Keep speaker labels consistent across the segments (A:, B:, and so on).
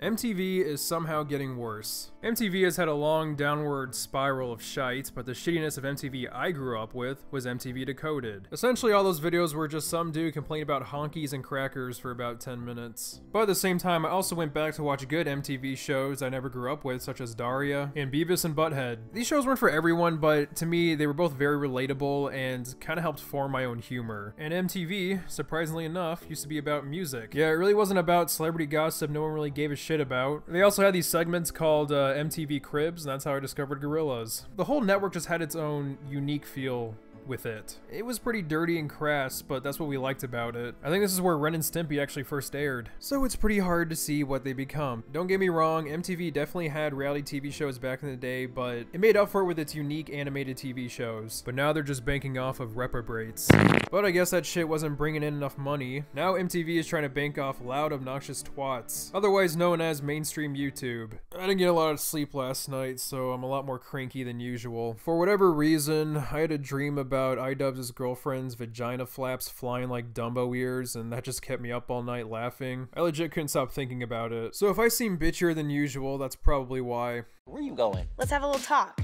A: MTV is somehow getting worse. MTV has had a long downward spiral of shite, but the shittiness of MTV I grew up with was MTV Decoded. Essentially all those videos were just some dude complaining about honkies and crackers for about 10 minutes. But at the same time, I also went back to watch good MTV shows I never grew up with, such as Daria and Beavis and Butthead. These shows weren't for everyone, but to me, they were both very relatable and kind of helped form my own humor. And MTV, surprisingly enough, used to be about music. Yeah, it really wasn't about celebrity gossip no one really gave a shit shit about. They also had these segments called uh, MTV Cribs, and that's how I discovered Gorillaz. The whole network just had its own unique feel with it. It was pretty dirty and crass, but that's what we liked about it. I think this is where Ren and Stimpy actually first aired, so it's pretty hard to see what they become. Don't get me wrong, MTV definitely had reality TV shows back in the day, but it made up for it with its unique animated TV shows. But now they're just banking off of reprobates. But I guess that shit wasn't bringing in enough money. Now MTV is trying to bank off loud, obnoxious twats, otherwise known as mainstream YouTube. I didn't get a lot of sleep last night, so I'm a lot more cranky than usual. For whatever reason, I had a dream about about iDubbbz' girlfriend's vagina flaps flying like Dumbo ears, and that just kept me up all night laughing. I legit couldn't stop thinking about it. So if I seem bitchier than usual, that's probably why.
B: Where are you going?
C: Let's have a little talk.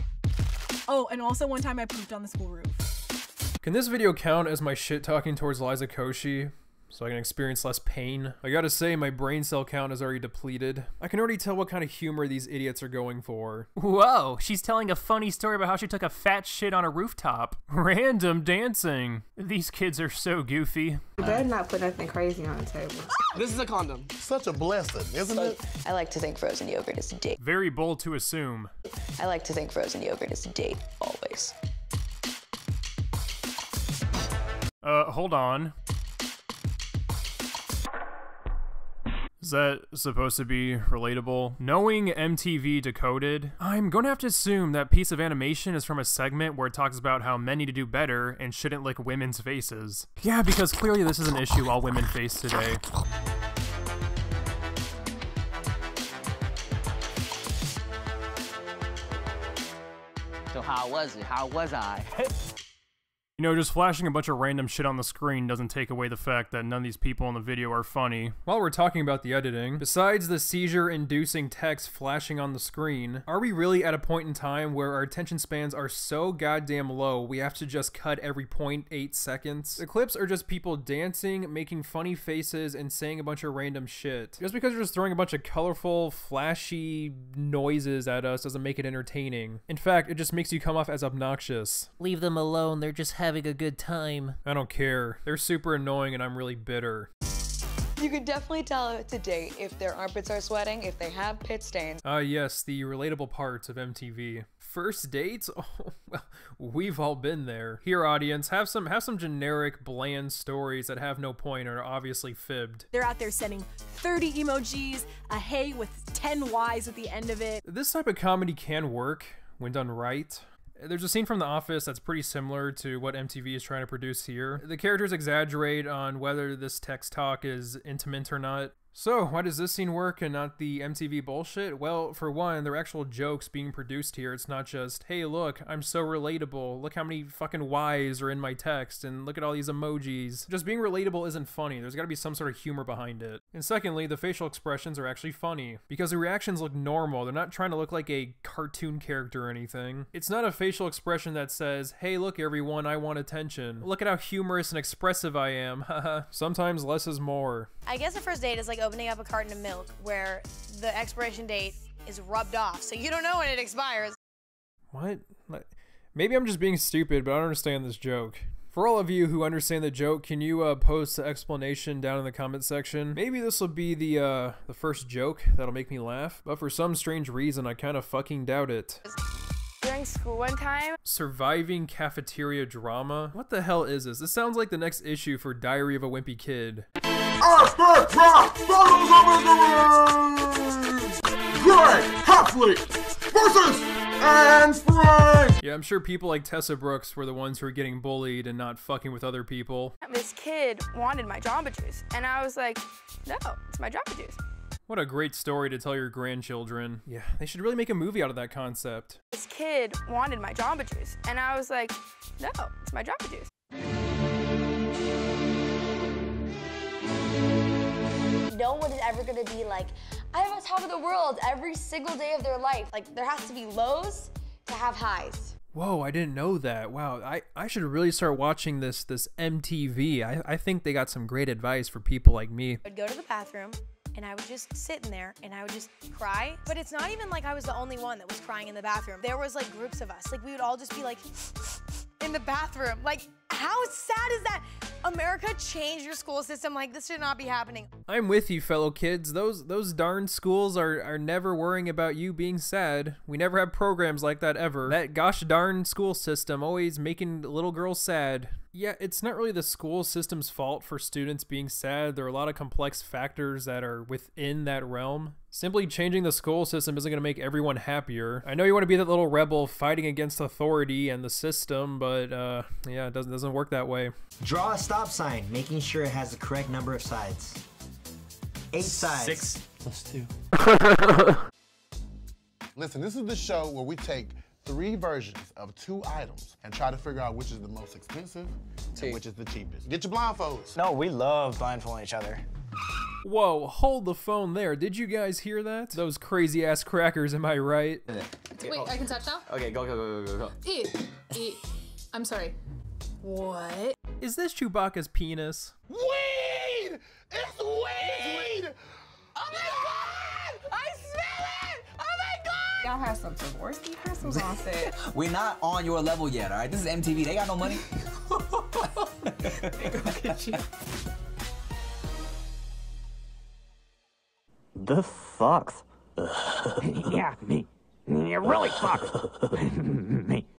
D: Oh, and also one time I pooped on the school roof.
A: Can this video count as my shit talking towards Liza Koshy? So I can experience less pain. I gotta say, my brain cell count is already depleted. I can already tell what kind of humor these idiots are going for.
E: Whoa, she's telling a funny story about how she took a fat shit on a rooftop. Random dancing. These kids are so goofy.
F: You better not put nothing crazy on the table.
G: This is a condom.
H: Such a blessing, isn't it?
I: I like to think frozen yogurt is a date.
E: Very bold to assume.
I: I like to think frozen yogurt is a date, always.
E: Uh, hold on. That supposed to be relatable? Knowing MTV Decoded, I'm to have to assume that piece of animation is from a segment where it talks about how men need to do better and shouldn't lick women's faces. Yeah, because clearly this is an issue all women face today.
B: So how was it? How was I?
E: You know, just flashing a bunch of random shit on the screen doesn't take away the fact that none of these people in the video are funny.
A: While we're talking about the editing, besides the seizure-inducing text flashing on the screen, are we really at a point in time where our attention spans are so goddamn low we have to just cut every 0.8 seconds? The clips are just people dancing, making funny faces, and saying a bunch of random shit. Just because you're just throwing a bunch of colorful, flashy noises at us doesn't make it entertaining. In fact, it just makes you come off as obnoxious.
J: Leave them alone, they're just having a good time.
A: I don't care. They're super annoying and I'm really bitter.
K: You can definitely tell it's a date if their armpits are sweating, if they have pit stains.
A: Ah, uh, yes, the relatable parts of MTV. First dates? Oh, well, we've all been there. Here, audience, have some have some generic, bland stories that have no point and are obviously fibbed.
D: They're out there sending 30 emojis, a hey with 10 Y's at the end of it.
A: This type of comedy can work when done right. There's a scene from The Office that's pretty similar to what MTV is trying to produce here. The characters exaggerate on whether this text talk is intimate or not. So, why does this scene work and not the MTV bullshit? Well, for one, there are actual jokes being produced here. It's not just, hey, look, I'm so relatable. Look how many fucking Y's are in my text, and look at all these emojis. Just being relatable isn't funny. There's gotta be some sort of humor behind it. And secondly, the facial expressions are actually funny, because the reactions look normal. They're not trying to look like a cartoon character or anything. It's not a facial expression that says, hey, look, everyone, I want attention. Look at how humorous and expressive I am. Sometimes less is more.
C: I guess the first date is like opening up a carton of milk where the expiration date is rubbed off, so you don't know when it expires.
A: What? Maybe I'm just being stupid, but I don't understand this joke. For all of you who understand the joke, can you uh, post the explanation down in the comment section? Maybe this will be the uh, the first joke that'll make me laugh, but for some strange reason, I kind of fucking doubt it.
K: During school one time.
A: Surviving cafeteria drama? What the hell is this? This sounds like the next issue for Diary of a Wimpy Kid.
H: Greg Heffley versus and Frank!
A: Yeah, I'm sure people like Tessa Brooks were the ones who were getting bullied and not fucking with other people.
K: This kid wanted my Jamba Juice, and I was like, no, it's my Jamba Juice.
A: What a great story to tell your grandchildren. Yeah, they should really make a movie out of that concept.
K: This kid wanted my Jamba Juice, and I was like, no, it's my Jamba Juice.
G: No one is ever gonna be like, I'm on top of the world every single day of their life. Like there has to be lows to have highs.
A: Whoa, I didn't know that. Wow, I, I should really start watching this this MTV. I, I think they got some great advice for people like me.
C: I'd go to the bathroom and I would just sit in there and I would just cry. But it's not even like I was the only one that was crying in the bathroom. There was like groups of us. Like we would all just be like in the bathroom. Like how sad is that? America changed your school system. Like this should not be happening.
A: I'm with you, fellow kids. Those those darn schools are, are never worrying about you being sad. We never have programs like that ever. That gosh darn school system always making little girls sad. Yeah, it's not really the school system's fault for students being sad. There are a lot of complex factors that are within that realm. Simply changing the school system isn't going to make everyone happier. I know you want to be that little rebel fighting against authority and the system, but uh, yeah, it doesn't, doesn't work that way.
L: Draw a stop sign, making sure it has the correct number of sides. Eight sides.
M: Six plus two.
H: Listen, this is the show where we take three versions of two items and try to figure out which is the most expensive and which is the cheapest. Get your blindfolds.
M: No, we love blindfolding each other.
A: Whoa, hold the phone there. Did you guys hear that? Those crazy ass crackers, am I right?
N: Wait, I can touch now?
M: Okay, go, go, go, go, go, go.
N: E. E. I'm sorry. What?
A: Is this Chewbacca's penis?
H: Weed! It's weed! Oh my god! I smell it! Oh my god!
F: Y'all have some Swarovski crystals on set.
B: We're not on your level yet, all right? This is MTV. They got no money.
O: This sucks.
P: yeah, me. It really sucks. me.